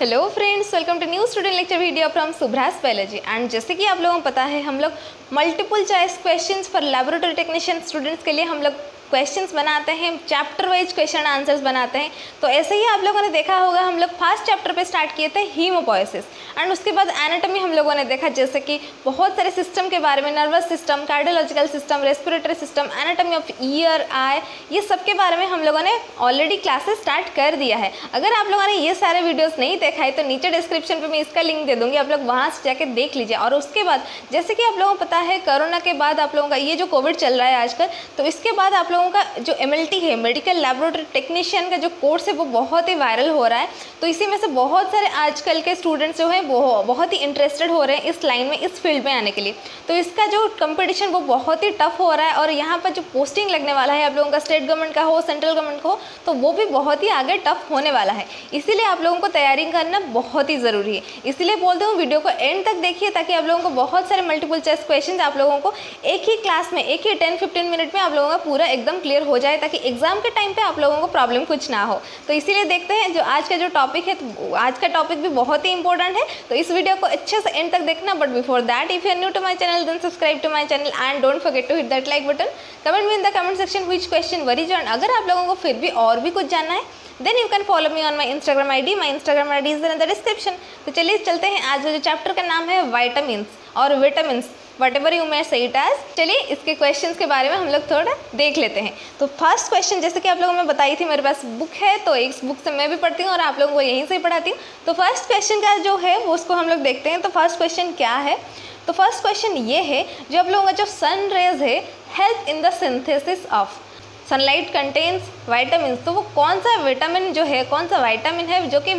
Hello friends welcome to new student lecture video from Subhra's biology and जैसे कि आप लोगों को पता है, हम लोग multiple choice questions for laboratory technician students के लिए हम लोग क्वेश्चंस बनाते हैं चैप्टर वाइज क्वेश्चन आंसर्स बनाते हैं। तो ऐसे ही आप लोगों ने देखा होगा, हम लोग फ़र्स्ट चैप्टर पे स्टार्ट किए थे हीमोपोइसिस एंड उसके बाद एनाटॉमी हम लोगों ने देखा, जैसे कि बहुत सारे सिस्टम के बारे में nervous system cardiological system respiratory system anatomy of ear eye ये सब के बारे में हम लोगों ने ऑलरेडी क्लासेस स्टार्ट कर दिया है। अगर आप लोगों ने ये सारे वीडियोज़ नहीं देखा है तो नीचे डिस्क्रिप्शन पर मैं इसका लिंक दे दूँगी, आप लोग वहाँ से जाके देख लीजिए। और उसके बाद, जैसे कि आप लोगों को पता है, कोरोना के बाद आप लोगों का ये जो कोविड चल रहा है आजकल तो इसके बाद आप लोगों का जो एम है मेडिकल लेबोरेटरी टेक्नीशियन का जो कोर्स है, वो बहुत ही वायरल हो रहा है। तो इसी में से बहुत सारे आजकल के स्टूडेंट्स जो हैं, वो बहुत ही इंटरेस्टेड हो रहे हैं इस लाइन में, इस फ़ील्ड में आने के लिए। तो इसका जो कंपटीशन वो बहुत ही टफ हो रहा है और यहाँ पर जो पोस्टिंग लगने वाला है, आप लोगों का स्टेट गवर्नमेंट का हो सेंट्रल गवर्नमेंट का हो तो वो भी बहुत ही आगे टफ होने वाला है। इसीलिए आप लोगों को तैयारी करना बहुत ही ज़रूरी है। इसीलिए बोलते हूँ, वीडियो को एंड तक देखिए, ताकि आप लोगों को बहुत सारे मल्टीपल चॉइस क्वेश्चन आप लोगों को एक ही क्लास में, एक ही टेन फिफ्टीन मिनट में आप लोगों का पूरा एकदम क्लियर हो जाए ताकि एग्ज़ाम के टाइम पे आप लोगों को प्रॉब्लम कुछ ना हो। तो इसीलिए देखते हैं, जो आज का जो टॉपिक है तो आज का टॉपिक भी बहुत ही इंपॉर्टेंट है। तो इस वीडियो को अच्छे से एंड तक देखना but before that if you new to my channel then subscribe to my channel and don't forget to hit that like button comment me in the comment section which question worry John अगर आप लोगों को फिर भी और भी कुछ जानना है then you can follow me on my Instagram I D my Instagram I D is the description तो चलिए चलते हैं, आज का जो चैप्टर का नाम है वाइटामिन और vitamin whatever you may say it as चलिए, इसके क्वेश्चन के बारे में हम लोग थोड़ा देख लेते हैं। तो फ़र्स्ट क्वेश्चन जैसे कि आप लोगों ने बताई थी, मेरे पास बुक है तो इस बुक से मैं भी पढ़ती हूँ और आप लोगों को यहीं से ही पढ़ाती हूँ। तो फ़र्स्ट क्वेश्चन का जो है, वो उसको हम लोग देखते हैं। तो फ़र्स्ट क्वेश्चन क्या है? तो फ़र्स्ट क्वेश्चन ये है, जो आप लोगों का जो सन रेज है help in the synthesis of sunlight contains vitamin तो वो कौन सा विटामिन जो है, कौन सा वाइटामिन है, जो कि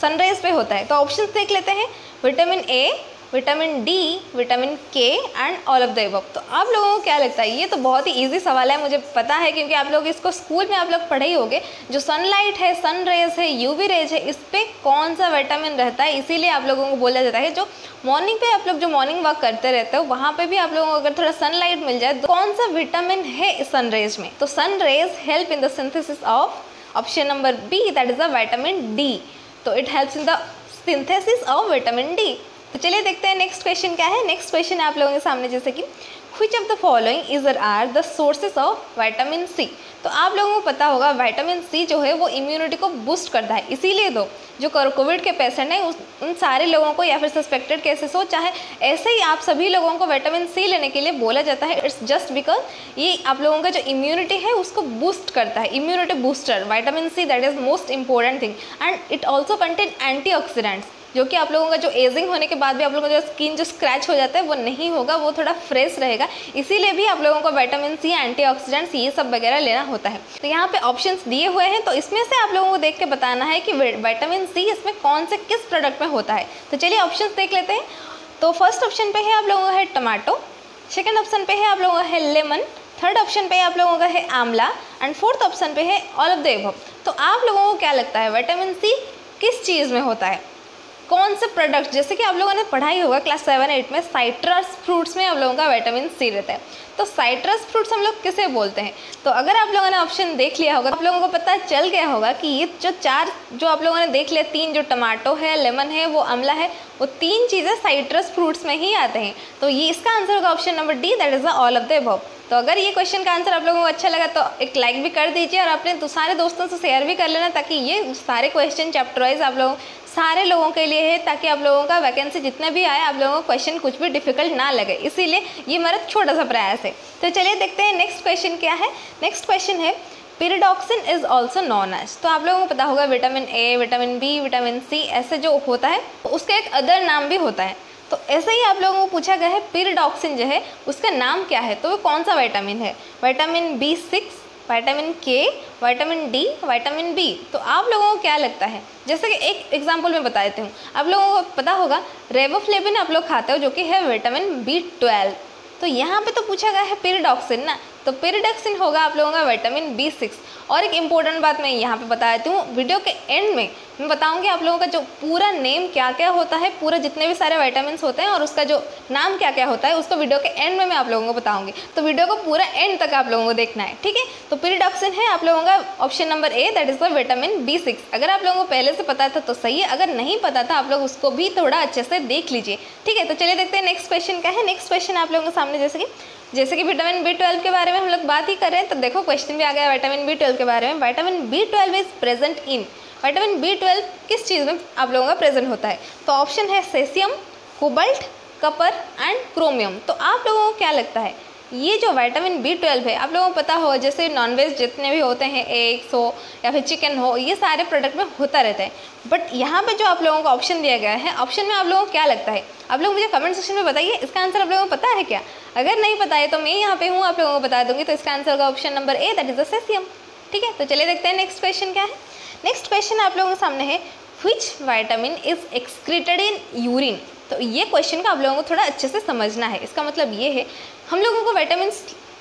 सनराइज पे होता है? तो ऑप्शन देख लेते हैं। Vitamin A vitamin D vitamin K and all of the above तो आप लोगों को क्या लगता है? ये तो बहुत ही इजी सवाल है, मुझे पता है क्योंकि आप लोग इसको स्कूल में आप लोग पढ़े ही होंगे। जो सनलाइट है सन रेज है यूवी रेज है, इस पर कौन सा विटामिन रहता है? इसीलिए आप लोगों को बोला जाता है जो मॉर्निंग पे आप लोग जो मॉर्निंग वॉक करते रहते हो, वहाँ पे भी आप लोगों को अगर थोड़ा सनलाइट मिल जाए तो कौन सा विटामिन है सन रेज में? तो sun rays help in the synthesis of option number B that is the vitamin D तो it helps in the synthesis of vitamin D तो चलिए देखते हैं नेक्स्ट क्वेश्चन क्या है? नेक्स्ट क्वेश्चन आप लोगों के सामने, जैसे कि which of the following is are the sources of vitamin C तो आप लोगों को पता होगा वाइटामिन सी जो है, वो इम्यूनिटी को बूस्ट करता है। इसीलिए दो जो कोविड के पेशेंट हैं, उस उन सारे लोगों को, या फिर सस्पेक्टेड केसेस हो, चाहे ऐसे ही आप सभी लोगों को विटामिन सी लेने के लिए बोला जाता है इट्स जस्ट बिकॉज़ ये आप लोगों का जो इम्यूनिटी है, उसको बूस्ट करता है। Immunity booster vitamin C that is most important thing and it also contain anti जो कि आप लोगों का जो एजिंग होने के बाद भी आप लोगों का जो स्किन जो स्क्रैच हो जाता है, वो नहीं होगा, वो थोड़ा फ्रेश रहेगा। इसीलिए भी आप लोगों को विटामिन सी एंटीऑक्सीडेंट्स ये सब वगैरह लेना होता है। तो यहाँ पे ऑप्शंस दिए हुए हैं तो इसमें से आप लोगों को देख के बताना है कि विटामिन सी इसमें कौन से किस प्रोडक्ट में होता है। तो चलिए ऑप्शन देख लेते हैं। तो फ़र्स्ट ऑप्शन पे है आप लोगों का है टमाटो सेकेंड ऑप्शन पे है आप लोगों का है लेमन थर्ड ऑप्शन पे आप लोगों का है आंवला एंड फोर्थ ऑप्शन पे है ऑल ऑफ़ द एबव तो आप लोगों को क्या लगता है विटामिन सी किस चीज़ में होता है? कौन से प्रोडक्ट जैसे कि आप लोगों ने पढ़ाई होगा क्लास सेवन एट में साइट्रस फ्रूट्स में आप लोगों का विटामिन सी रहता है। तो साइट्रस फ्रूट्स हम लोग किसे बोलते हैं? तो अगर आप लोगों ने ऑप्शन देख लिया होगा तो आप लोगों को पता चल गया होगा कि ये जो चार, जो आप लोगों ने देख लिया, तीन जो टमाटो है लेमन है, वो अमला है, वो तीन चीज़ें साइट्रस फ्रूट्स में ही आते हैं। तो ये इसका आंसर होगा option number D that is the all of the above तो अगर ये क्वेश्चन का आंसर आप लोगों को अच्छा लगा तो एक लाइक भी कर दीजिए और अपने सारे दोस्तों से शेयर भी कर लेना, ताकि ये सारे क्वेश्चन चैप्टर वाइज आप लोग सारे लोगों के लिए है ताकि आप लोगों का वैकेंसी जितने भी आए, आप लोगों को क्वेश्चन कुछ भी डिफ़िकल्ट ना लगे। इसीलिए ये मेरा छोटा सा प्रयास है। तो चलिए देखते हैं नेक्स्ट क्वेश्चन क्या है। नेक्स्ट क्वेश्चन है pyridoxine is also known as तो आप लोगों को पता होगा vitamin A vitamin B vitamin C ऐसे जो होता है, उसका एक अदर नाम भी होता है। तो ऐसे ही आप लोगों को पूछा गया है पीरिडॉक्सिन जो है, उसका नाम क्या है? तो वो कौन सा विटामिन है? Vitamin B six vitamin K vitamin D vitamin B तो आप लोगों को क्या लगता है? जैसे कि एक एग्ज़ाम्पल में बता देती हूँ। आप लोगों को पता होगा रेबोफ्लेबिन आप लोग खाते हो जो कि है विटामिन बी ट्वेल्व तो यहाँ पे तो पूछा गया है पीरिडॉक्सिन ना? तो पेरिडक्सिन होगा आप लोगों का विटामिन बी सिक्स। और एक इम्पोर्टेंट बात मैं यहाँ पे बता देती हूँ वीडियो के एंड में मैं बताऊँगी आप लोगों का जो पूरा नेम क्या क्या होता है, पूरा जितने भी सारे वाइटामिन होते हैं और उसका जो नाम क्या क्या होता है, उसको वीडियो के एंड में मैं आप लोगों को बताऊँगी। तो वीडियो को पूरा एंड तक आप लोगों को देखना है, ठीक है? तो पेरिडक्सिन है आप लोगों का option number A that is the vitamin B six अगर आप लोगों को पहले से पता था तो सही है, अगर नहीं पता था आप लोग उसको भी थोड़ा अच्छे से देख लीजिए, ठीक है? तो चलिए देखते हैं नेक्स्ट क्वेश्चन क्या है। नेक्स्ट क्वेश्चन आप लोगों के सामने जैसे कि जैसे कि विटामिन बी ट्वेल्व के बारे में हम लोग बात ही कर रहे हैं तो देखो क्वेश्चन भी आ गया विटामिन बी ट्वेल्व के बारे में। Vitamin B twelve is present in vitamin B twelve किस चीज़ में आप लोगों का प्रेजेंट होता है? तो ऑप्शन है caesium cobalt copper and chromium तो आप लोगों को क्या लगता है? ये जो विटामिन बी ट्वेल्व है, आप लोगों को पता हो, जैसे नॉनवेज जितने भी होते हैं एग्स हो या फिर चिकन हो, ये सारे प्रोडक्ट में होता रहता है। बट यहाँ पे जो आप लोगों को ऑप्शन दिया गया है ऑप्शन में आप लोगों को क्या लगता है? आप लोग मुझे कमेंट सेक्शन में बताइए, इसका आंसर आप लोगों को पता है क्या? अगर नहीं पता है तो मैं यहाँ पे हूँ, आप लोगों को बता दूँगी तो इसका आंसर होगा option number A that is the caesium ठीक है? तो चलिए देखते हैं नेक्स्ट क्वेश्चन क्या है। नेक्स्ट क्वेश्चन आप लोगों के सामने है which vitamin is excreted in urine तो ये क्वेश्चन का आप लोगों को थोड़ा अच्छे से समझना है। इसका मतलब ये है, हम लोगों को विटामिन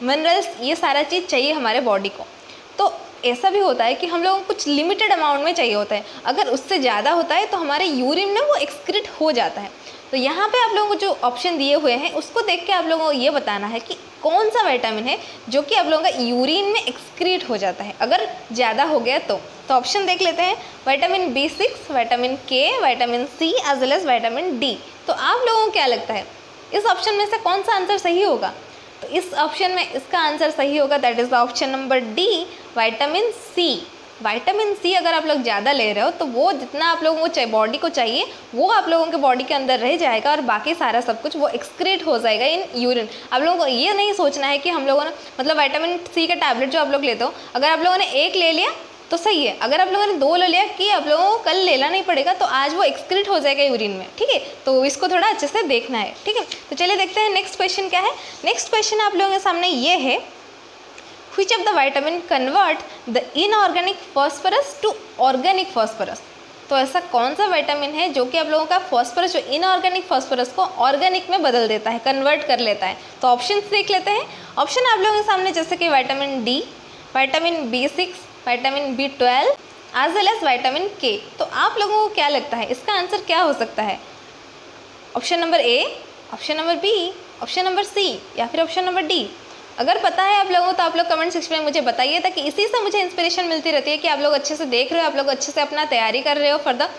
मिनरल्स ये सारा चीज़ चाहिए हमारे बॉडी को। ऐसा भी होता है कि हम लोगों को कुछ लिमिटेड अमाउंट में चाहिए होता है। अगर उससे ज़्यादा होता है तो हमारे यूरिन में वो एक्सक्रिट हो जाता है। तो यहाँ पे आप लोगों को जो ऑप्शन दिए हुए हैं, उसको देख के आप लोगों को ये बताना है कि कौन सा विटामिन है जो कि आप लोगों का यूरिन में एक्सक्रीट हो जाता है। अगर ज़्यादा हो गया तो तो ऑप्शन देख लेते हैं। Vitamin B six vitamin K vitamin C as well as vitamin D तो आप लोगों को क्या लगता है? इस ऑप्शन में से कौन सा आंसर सही होगा? तो इस ऑप्शन में इसका आंसर सही होगा that is the option number D vitamin C vitamin C अगर आप लोग ज़्यादा ले रहे हो तो वो जितना आप लोगों को बॉडी को चाहिए, वो आप लोगों के बॉडी के अंदर रह जाएगा और बाकी सारा सब कुछ वो एक्सक्रीट हो जाएगा इन यूरिन आप लोगों को ये नहीं सोचना है कि हम लोगों ने मतलब वाइटामिन सी का टैबलेट जो आप लोग लेते हो, अगर आप लोगों ने एक ले लिया तो सही है. अगर आप लोगों ने दो ले लिया कि आप लोगों को कल लेना नहीं पड़ेगा तो आज वो एक्सक्रीट हो जाएगा यूरिन में. ठीक है? तो इसको थोड़ा अच्छे से देखना है. ठीक है? तो चलिए देखते हैं नेक्स्ट क्वेश्चन क्या है? नेक्स्ट क्वेश्चन आप लोगों के सामने ये है which of the vitamin convert the inorganic phosphorus to organic phosphorus? तो ऐसा कौन सा विटामिन है जो कि आप लोगों का फॉस्फोरस जो इनऑर्गेनिक फॉस्फोरस को ऑर्गेनिक में बदल देता है कन्वर्ट कर लेता है? तो ऑप्शन देख लेते हैं। ऑप्शन आप लोगों के सामने, जैसे कि vitamin D vitamin B six vitamin B twelve as well as vitamin K तो आप लोगों को क्या लगता है? इसका आंसर क्या हो सकता है? Option number A option number B option number C या फिर ऑप्शन नंबर डी अगर पता है आप लोगों को तो आप लोग कमेंट सेक्शन में मुझे बताइए, ताकि इसी से मुझे इंस्पिरेशन मिलती रहती है कि आप लोग अच्छे से देख रहे हो, आप लोग अच्छे से अपना तैयारी कर रहे हो for the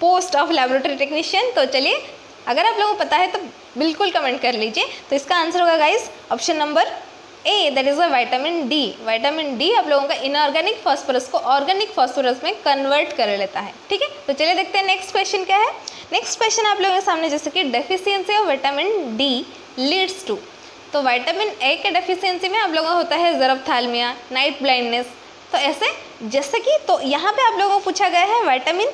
post of laboratory technician तो चलिए, अगर आप लोगों को पता है तो बिल्कुल कमेंट कर लीजिए। तो इसका आंसर होगा guys option number A that is a vitamin D vitamin D आप लोगों का इनऑर्गेनिक फॉस्फोरस को ऑर्गेनिक फॉस्फोरस में कन्वर्ट कर लेता है। ठीक है? तो चलिए देखते हैं नेक्स्ट क्वेश्चन क्या है। नेक्स्ट क्वेश्चन आप लोगों के सामने, जैसे कि deficiency of vitamin D leads to तो विटामिन ए के डेफिशिएंसी में आप लोगों का होता है ज़रबथालमिया नाइट ब्लाइंडनेस तो ऐसे, जैसे कि तो यहाँ पे आप लोगों को पूछा गया है विटामिन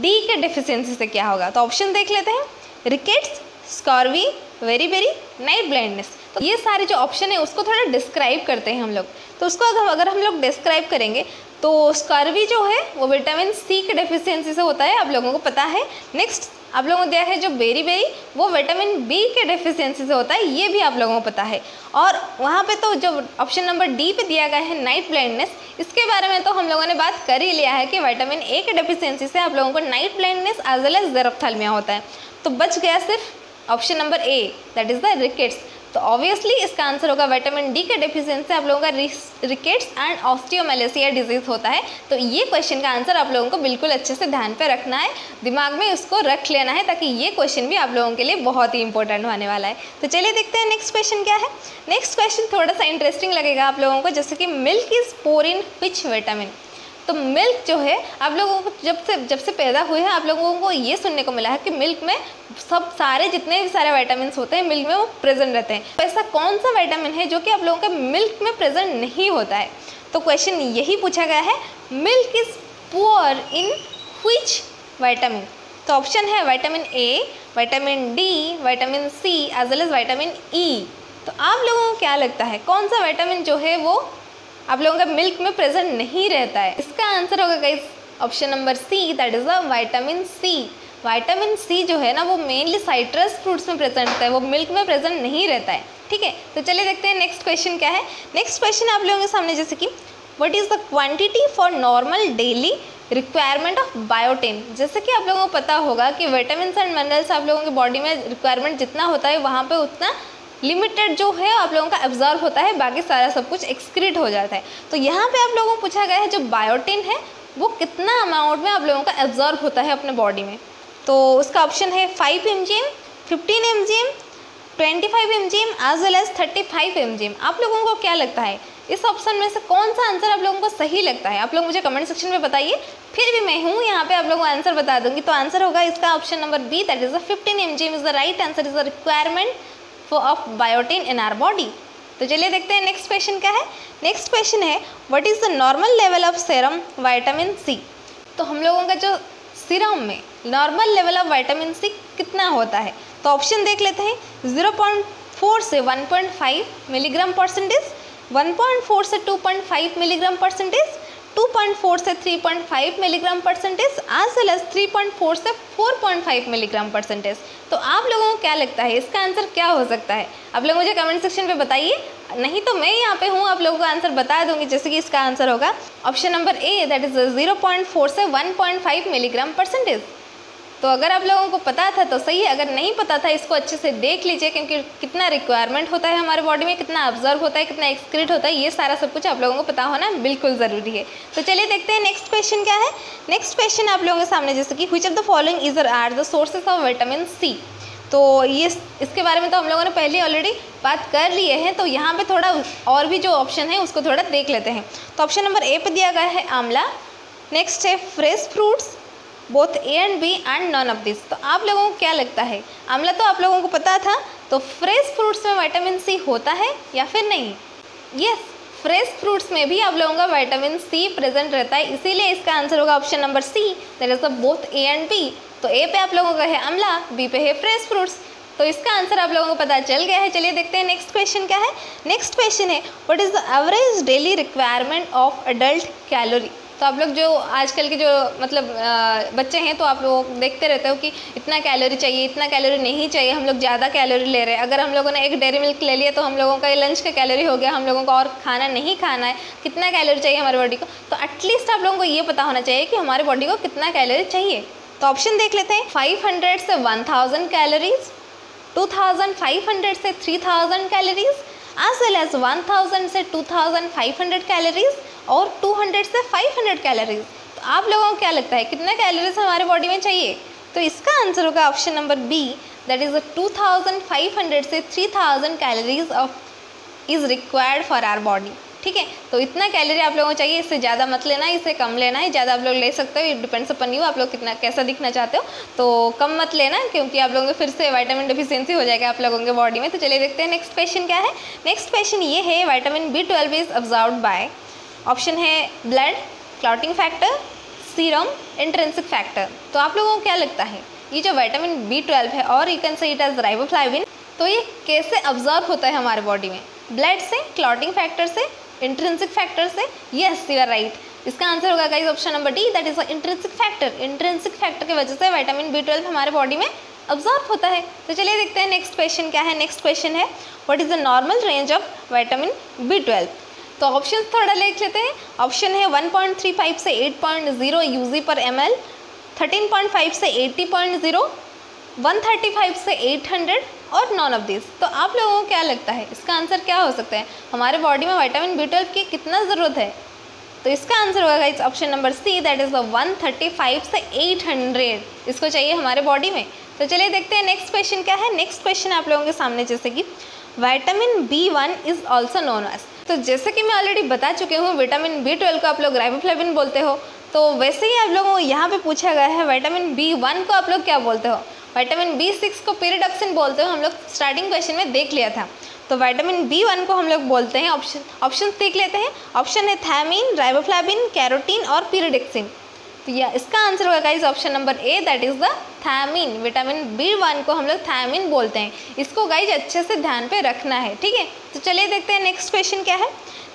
डी के डेफिशिएंसी से क्या होगा। तो ऑप्शन देख लेते हैं। रिकेट्स स्कॉर्वी वेरी वेरी नाइट ब्लाइंडनेस तो ये सारे जो ऑप्शन है, उसको थोड़ा डिस्क्राइब करते हैं हम लोग। तो उसको अगर हम लोग डिस्क्राइब करेंगे तो स्कॉर्वी जो है, वो विटामिन सी के डेफिशिएंसी से होता है, आप लोगों को पता है। नेक्स्ट आप लोगों को दिया है जो बेरी बेरी, वो विटामिन बी के डेफिशिएंसी से होता है, ये भी आप लोगों को पता है। और वहाँ पे तो जो ऑप्शन नंबर डी पे दिया गया है नाइट ब्लाइंडनेस इसके बारे में तो हम लोगों ने बात कर ही लिया है कि विटामिन ए के डेफिशिएंसी से आप लोगों को night blindness as well as xerophthalmia होता है। तो बच गया सिर्फ़ option number A that is the rickets तो ऑब्वियसली इसका आंसर होगा विटामिन डी के से आप लोगों का रिकेट्स एंड ऑस्टियोमेलेसिया डिज़ीज़ होता है। तो ये क्वेश्चन का आंसर आप लोगों को बिल्कुल अच्छे से ध्यान पे रखना है। दिमाग में उसको रख लेना है ताकि ये क्वेश्चन भी आप लोगों के लिए बहुत ही इंपॉर्टेंट होने वाला है। तो चलिए देखते हैं नेक्स्ट क्वेश्चन क्या है। नेक्स्ट क्वेश्चन थोड़ा सा इंटरेस्टिंग लगेगा आप लोगों को, जैसे कि milk is poor in which vitamin तो मिल्क जो है, आप लोगों को जब से जब से पैदा हुए हैं, आप लोगों को ये सुनने को मिला है कि मिल्क में सब सारे, जितने भी सारे वाइटामिन होते हैं मिल्क में वो प्रेजेंट रहते हैं। तो ऐसा कौन सा वाइटामिन है जो कि आप लोगों के मिल्क में प्रेजेंट नहीं होता है? तो क्वेश्चन यही पूछा गया है milk is poor in which vitamin तो ऑप्शन है vitamin A vitamin D vitamin C as well as vitamin E तो आप लोगों को क्या लगता है, कौन सा वाइटामिन जो है वो आप लोगों का मिल्क में प्रेजेंट नहीं रहता है। इसका आंसर होगा guys option number C that is a vitamin C vitamin C जो है ना, वो मेनली साइट्रस फ्रूट्स में प्रेजेंट रहता है, वो मिल्क में प्रेजेंट नहीं रहता है। ठीक है? तो चलिए देखते हैं नेक्स्ट क्वेश्चन क्या है। नेक्स्ट क्वेश्चन आप लोगों के सामने, जैसे कि what is the quantity for normal daily requirement of biotin जैसे कि आप लोगों को पता होगा कि विटामिन एंड मिनरल्स आप लोगों की बॉडी में रिक्वायरमेंट जितना होता है, वहाँ पे उतना लिमिटेड जो है, आप लोगों का एब्जॉर्व होता है, बाकी सारा सब कुछ एक्सक्रीट हो जाता है। तो यहाँ पे आप लोगों को पूछा गया है, जो बायोटिन है, वो कितना अमाउंट में आप लोगों का एब्जॉर्व होता है अपने बॉडी में? तो उसका ऑप्शन है five M G M fifteen M G M twenty five M G M as well as thirty five M G M आप लोगों को क्या लगता है? इस ऑप्शन में से कौन सा आंसर आप लोगों को सही लगता है? आप लोग मुझे कमेंट सेक्शन में बताइए। फिर भी मैं हूँ, यहाँ पे आप लोगों को आंसर बता दूँगी। तो आंसर होगा इसका option number B that is the fifteen M G M is the right answer is the requirement of biotin in our body तो चलिए देखते हैं नेक्स्ट क्वेश्चन क्या है? नेक्स्ट क्वेश्चन है what is the normal level of serum vitamin C तो हम लोगों का जो सीरम में normal level of vitamin C कितना होता है? तो ऑप्शन देख लेते हैं ज़ीरो पॉइंट फोर से one point five milligram percentage one point four से two point five milligram percentage 2.4 से 3.5 milligram percentage as well as 3.4 से 4.5 मिलीग्राम परसेंटेज तो आप लोगों को क्या लगता है? इसका आंसर क्या हो सकता है? आप लोग मुझे कमेंट सेक्शन पे बताइए। नहीं तो मैं यहाँ पे हूँ, आप लोगों को आंसर बता दूँगी, जैसे कि इसका आंसर होगा। Option number A that is zero point four से one point five milligram percentage तो अगर आप लोगों को पता था तो सही है। अगर नहीं पता था, इसको अच्छे से देख लीजिए, क्योंकि कितना रिक्वायरमेंट होता है हमारे बॉडी में, कितना ऑब्ज़र्व होता है, कितना एक्सक्रीट होता है, ये सारा सब कुछ आप लोगों को पता होना बिल्कुल ज़रूरी है। तो चलिए देखते हैं नेक्स्ट क्वेश्चन क्या है। नेक्स्ट क्वेश्चन आप लोगों के सामने, जैसे कि which of the following is are the sources of vitamin C तो ये इसके बारे में तो हम लोगों ने पहले ऑलरेडी बात कर लिए हैं तो यहाँ पे थोड़ा और भी जो ऑप्शन है, उसको थोड़ा देख लेते हैं। तो ऑप्शन नंबर ए पे दिया गया है आंवला। नेक्स्ट है fresh fruits both A and B and none of this तो आप लोगों को क्या लगता है? आंवला तो आप लोगों को पता था तो फ्रेश फ्रूट्स में वाइटामिन सी होता है या फिर नहीं? यस yes, फ्रेश फ्रूट्स में भी आप लोगों का वाइटामिन सी प्रेजेंट रहता है इसीलिए इसका आंसर होगा option number C that is the both A and B तो ए पे आप लोगों का है अमला बी पे है फ्रेश फ्रूट्स तो इसका आंसर आप लोगों को पता चल गया है। चलिए देखते हैं नेक्स्ट क्वेश्चन क्या है? नेक्स्ट क्वेश्चन है what is the average daily requirement of adult calorie तो आप लोग जो आजकल के जो मतलब बच्चे हैं तो आप लोग देखते रहते हो कि इतना कैलोरी चाहिए, इतना कैलोरी नहीं चाहिए, हम लोग ज़्यादा कैलोरी ले रहे हैं। अगर हम लोगों ने एक डेयरी मिल्क ले लिया तो हम लोगों का लंच का कैलोरी हो गया, हम लोगों को और खाना नहीं खाना है, कितना कैलोरी चाहिए हमारी बॉडी को? तो एटलीस्ट आप लोगों को ये पता होना चाहिए कि हमारी बॉडी को कितना कैलोरी चाहिए। तो ऑप्शन देख लेते हैं। फाइव हंड्रेड से one thousand calories two thousand five hundred से three thousand calories as well as one thousand से two thousand five hundred calories और 200 से 500 कैलोरीज तो आप लोगों को क्या लगता है, कितना कैलोरीज हमारे बॉडी में चाहिए? तो इसका आंसर होगा option number B that is two thousand five hundred से three thousand calories of is required for our body ठीक है? तो इतना कैलोरी आप लोगों को चाहिए, इससे ज़्यादा मत लेना, इससे कम लेना है, ज़्यादा आप लोग ले सकते हो डिपेंड्स अपन यू आप लोग कितना, कैसा दिखना चाहते हो। तो कम मत लेना, क्योंकि आप लोगों को फिर से वाइटामिन डिफिशियंसी हो जाएगा आप लोगों के बॉडी में। तो चलिए देखते हैं नेक्स्ट क्वेश्चन क्या है? नेक्स्ट क्वेश्चन ये है vitamin B twelve is observe by option है blood clotting factor serum intrinsic factor तो आप लोगों को क्या लगता है? ये जो वाइटामिन बी ट्वेल्व है और you can say it as riboflavin तो ये कैसे ऑब्ज़र्व होता है हमारे बॉडी में? ब्लड से क्लॉटिंग फैक्टर से इंट्रेंसिक फैक्टर से यस यू आर राइट इसका आंसर होगा guys option number D that is intrinsic factor intrinsic factor की वजह से वाइटामिन बी ट्वेल्व हमारे बॉडी में ऑब्ज़र्व होता है। तो चलिए देखते हैं नेक्स्ट क्वेश्चन क्या है। नेक्स्ट क्वेश्चन है what is the normal range of vitamin B twelve तो ऑप्शन थोड़ा देख लेते हैं। ऑप्शन है 1.35 से 8.0 यूजी पर एम एल थर्टीन से 80.0 135 से 800 और नॉन ऑफ़ दिस तो आप लोगों को क्या लगता है? इसका आंसर क्या हो सकता है? हमारे बॉडी में विटामिन बी ट्वेल्व की कितना ज़रूरत है? तो इसका आंसर होगा इस option number C that is the 135 से 800 इसको चाहिए हमारे बॉडी में? तो चलिए देखते हैं नेक्स्ट क्वेश्चन क्या है? नेक्स्ट क्वेश्चन आप लोगों के सामने, जैसे कि vitamin B one is also known as तो जैसे कि मैं ऑलरेडी बता चुके हूँ विटामिन बी ट्वेल्व को आप लोग राइबोफ्लेविन बोलते हो। तो वैसे ही आप लोगों को यहाँ पे पूछा गया है विटामिन बी वन को आप लोग क्या बोलते हो? विटामिन बी सिक्स को पीरिडक्सिन बोलते हुए हम लोग स्टार्टिंग क्वेश्चन में देख लिया था। तो वाइटामिन बी वन को हम लोग बोलते हैं ऑप्शन ऑप्शन देख लेते हैं। ऑप्शन है थैमिन राइबोफ्लाबिन कैरोटीन और पीरिडिक्सिन तो या, इसका आंसर होगा guys option number A that is the thiamine vitamin B one को हम लोग थैमिन बोलते हैं। इसको गाइज़ अच्छे से ध्यान पे रखना है, ठीक है? तो चलिए देखते हैं नेक्स्ट क्वेश्चन क्या है?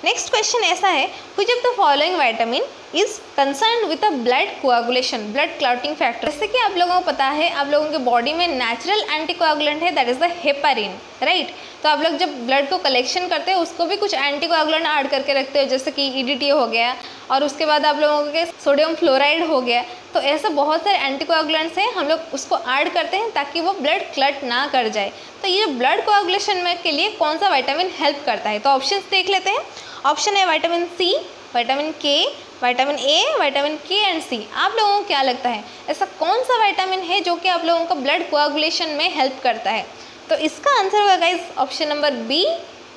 नेक्स्ट क्वेश्चन ऐसा है कुछ of the following vitamin is concern with a blood coagulation blood clotting factor जैसे कि आप लोगों को पता है, आप लोगों के बॉडी में नेचुरल एंटीकोआगुलेंट है that is the heparin right तो आप लोग जब ब्लड को कलेक्शन करते हैं, उसको भी कुछ एंटीकोआगुलेंट ऐड करके रखते हो, जैसे कि ई हो गया, और उसके बाद आप लोगों के सोडियम फ्लोराइड हो गया तो ऐसे बहुत सारे एंटीकोआगुलेंट्स हैं, हम लोग उसको ऐड करते हैं ताकि वो ब्लड क्लट ना कर जाए। तो ये ब्लड कोआगुलेशन में के लिए कौन सा वाइटामिन हेल्प करता है? तो ऑप्शन देख लेते हैं। ऑप्शन है vitamin C vitamin K vitamin A vitamin K and C आप लोगों को क्या लगता है? ऐसा कौन सा वाइटामिन है जो कि आप लोगों को ब्लड कोआगुलेशन में हेल्प करता है? तो इसका आंसर होगा guys option number B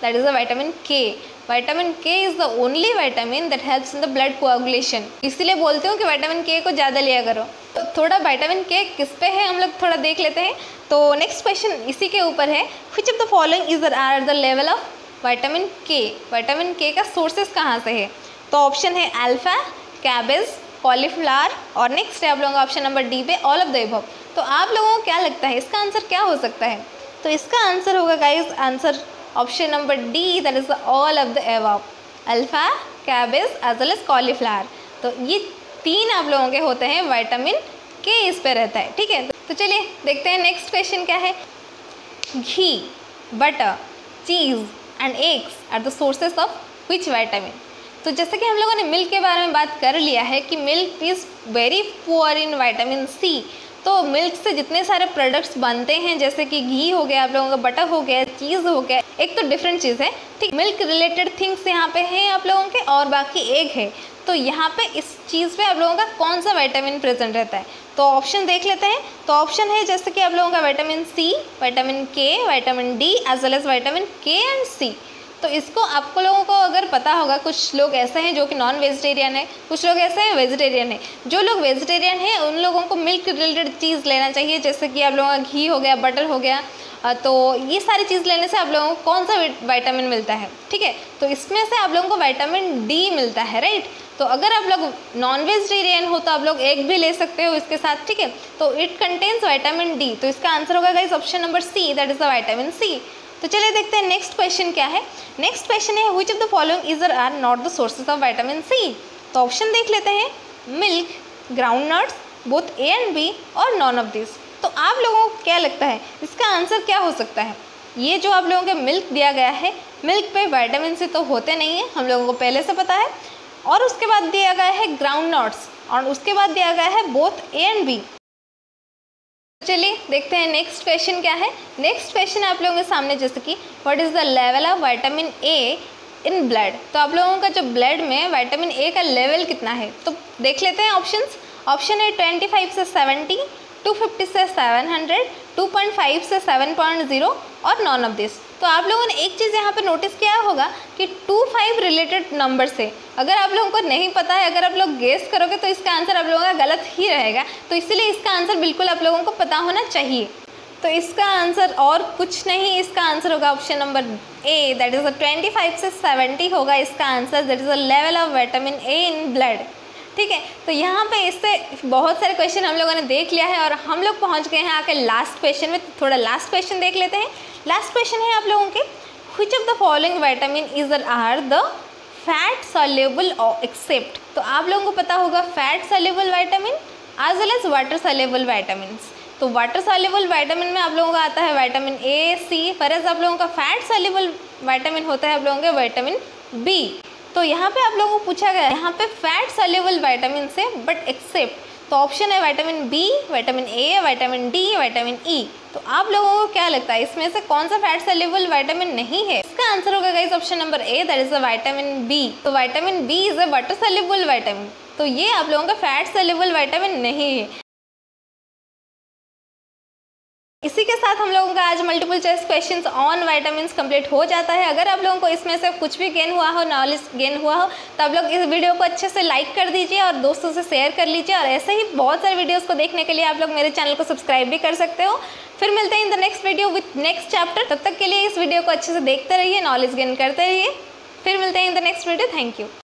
that is the vitamin K vitamin K is the only vitamin that helps in the blood coagulation इसीलिए बोलते हो कि वाइटामिन के को ज़्यादा लिया करो। तो थोड़ा वाइटामिन के किस पे है हम लोग थोड़ा देख लेते हैं। तो नेक्स्ट क्वेश्चन इसी के ऊपर है। Which of the following is are the level of vitamin K vitamin K का सोर्सेज कहाँ से है? तो ऑप्शन है अल्फ़ा कैबेज कॉलीफ्लावर और नेक्स्ट है आप लोगों का ऑप्शन नंबर डी पे ऑल ऑफ़ द इवॉप तो आप लोगों को क्या लगता है? इसका आंसर क्या हो सकता है? तो इसका आंसर होगा guys answer option number D that is all of the above alpha cabbage as well as cauliflower तो ये तीन आप लोगों के होते हैं वाइटामिन के इस पे रहता है, ठीक है? तो चलिए, देखते हैं नेक्स्ट क्वेश्चन क्या है? Ghee butter cheese and eggs are the sources of which vitamin तो जैसे कि हम लोगों ने मिल्क के बारे में बात कर लिया है कि milk is very poor in vitamin C तो मिल्क से जितने सारे प्रोडक्ट्स बनते हैं, जैसे कि घी हो गया, आप लोगों का बटर हो गया चीज़ हो गया, एक तो डिफरेंट चीज़ है, ठीक? मिल्क रिलेटेड थिंग्स यहाँ पे हैं आप लोगों के, और बाकी एग है। तो यहाँ पे इस चीज़ पे आप लोगों का कौन सा वाइटामिन प्रेजेंट रहता है? तो ऑप्शन देख लेते हैं। तो ऑप्शन है जैसे कि आप लोगों का vitamin C vitamin K vitamin D as well as vitamin K and C तो इसको आपको लोगों को अगर पता होगा, कुछ लोग ऐसे हैं जो कि नॉन वेजिटेरियन है, कुछ लोग ऐसे हैं वेजिटेरियन है। जो लोग वेजिटेरियन हैं, उन लोगों को मिल्क रिलेटेड चीज़ लेना चाहिए, जैसे कि आप लोगों का घी हो गया बटर हो गया तो ये सारी चीज़ लेने से आप लोगों को कौन सा वाइटामिन मिलता है, ठीक है? तो इसमें से आप लोगों को वाइटामिन डी मिलता है राइट तो अगर आप लोग नॉन वेजिटेरियन हो तो आप लोग एग भी ले सकते हो इसके साथ, ठीक है? तो इट कंटेन्स वाइटामिन डी तो इसका आंसर होगा guys option number C that is the vitamin C तो चलिए देखते हैं नेक्स्ट क्वेश्चन क्या है? नेक्स्ट क्वेश्चन है which of the following is are not the sources of vitamin C तो ऑप्शन देख लेते हैं। Milk groundnuts both A and B और नॉन ऑफ़ दिस तो आप लोगों को क्या लगता है? इसका आंसर क्या हो सकता है? ये जो आप लोगों के मिल्क दिया गया है मिल्क पे वाइटामिन सी तो होते नहीं है, हम लोगों को पहले से पता है। और उसके बाद दिया गया है ग्राउंड नट्स और उसके बाद दिया गया है बोथ ए एंड बी चलिए देखते हैं नेक्स्ट क्वेश्चन क्या है। नेक्स्ट क्वेश्चन आप लोगों के सामने जैसे कि what is the level of vitamin A in blood तो आप लोगों का जो ब्लड में विटामिन ए का लेवल कितना है? तो देख लेते हैं ऑप्शंस ऑप्शन है ट्वेंटी फाइव से सेवेंटी 250 से 700, 2.5 से 7.0 और नॉन ऑफ़ दिस तो आप लोगों ने एक चीज़ यहाँ पर नोटिस किया होगा कि टू फाइव रिलेटेड नंबर से अगर आप लोगों को नहीं पता है, अगर आप लोग गेस करोगे तो इसका आंसर आप लोगों का गलत ही रहेगा। तो इसीलिए इसका आंसर बिल्कुल आप लोगों को पता होना चाहिए। तो इसका आंसर और कुछ नहीं, इसका आंसर होगा option number A that is a twenty five से सेवेंटी होगा इसका answer that is a level of vitamin A in blood ठीक है? तो यहाँ पे इससे बहुत सारे क्वेश्चन हम लोगों ने देख लिया है और हम लोग पहुँच गए हैं आके लास्ट क्वेश्चन में। थोड़ा लास्ट क्वेश्चन देख लेते हैं। लास्ट क्वेश्चन है आप लोगों के which of the following vitamin is are the fat soluble except तो आप लोगों को पता होगा fat soluble vitamin as well as water soluble vitamin तो वाटर सॉल्युबल वाइटामिन में आप लोगों का आता है वाइटामिन ए सी फरेज आप लोगों का फैट सॉल्युबल वाइटामिन होता है आप लोगों के वाइटामिन बी तो यहाँ पे आप लोगों को पूछा गया है यहाँ पे फैट सॉल्युबल वाइटामिन से बट एक्सेप्ट तो ऑप्शन है vitamin B vitamin A vitamin D vitamin E तो आप लोगों को क्या लगता है, इसमें से कौन सा फैट सेलेबल वाइटामिन नहीं है? इसका आंसर होगा guys option number A that is a vitamin B तो vitamin B is a water soluble vitamin तो ये आप लोगों का फैट सेलेबल वाइटामिन नहीं है। इसी के साथ हम लोगों का आज multiple choice questions on vitamin complete हो जाता है। अगर आप लोगों को इसमें से कुछ भी गेन हुआ हो नॉलेज गेन हुआ हो तो आप लोग इस वीडियो को अच्छे से लाइक कर दीजिए और दोस्तों से शेयर कर लीजिए और ऐसे ही बहुत सारे वीडियोस को देखने के लिए आप लोग मेरे चैनल को सब्सक्राइब भी कर सकते हो। फिर मिलते हैं in the next video with next chapter तब तक के लिए इस वीडियो को अच्छे से देखते रहिए नॉलेज गेन करते रहिए। फिर मिलते हैं in the next video thank you